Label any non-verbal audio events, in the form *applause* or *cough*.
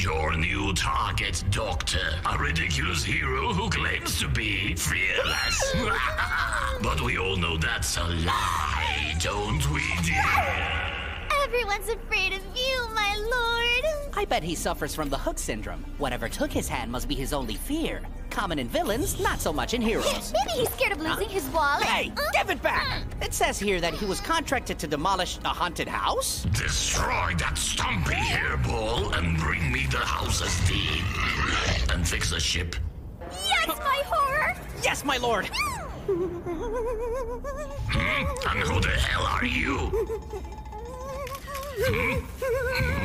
Your new target, Doctor. A ridiculous hero who claims to be fearless. *laughs* but we all know that's a lie, don't we, dear? Everyone's afraid of you, my lord. I bet he suffers from the hook syndrome. Whatever took his hand must be his only fear. Common in villains, not so much in heroes. *laughs* Maybe he's scared of losing his wallet. Hey, give it back! It says here that he was contracted to demolish a haunted house? Destroy that stumpy hairball and bring me the house's deed. And fix the ship. Yes, my horror. Yes, my lord! And who the hell are you? Hmm?